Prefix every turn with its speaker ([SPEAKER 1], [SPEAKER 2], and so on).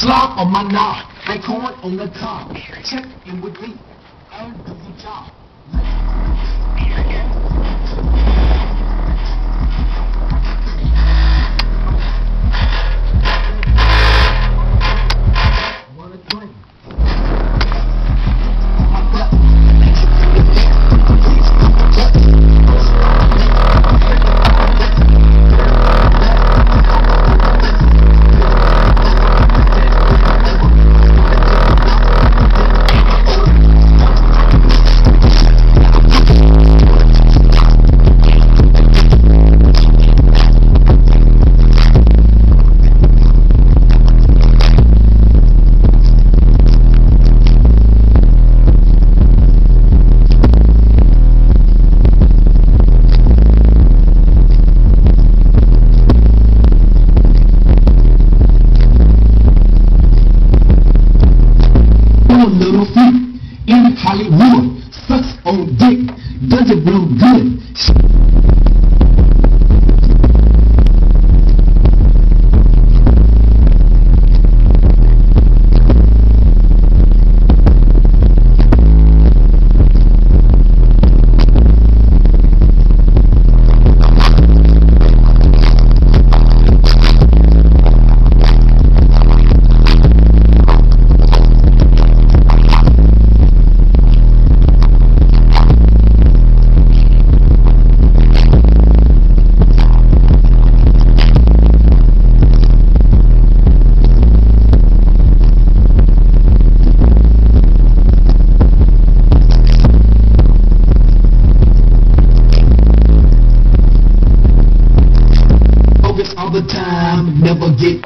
[SPEAKER 1] Slop on my knob, corn on the cob. Check in with me, and do the job. heat in Hollywood. Sucks on dick. Doesn't blow good. all the time, never get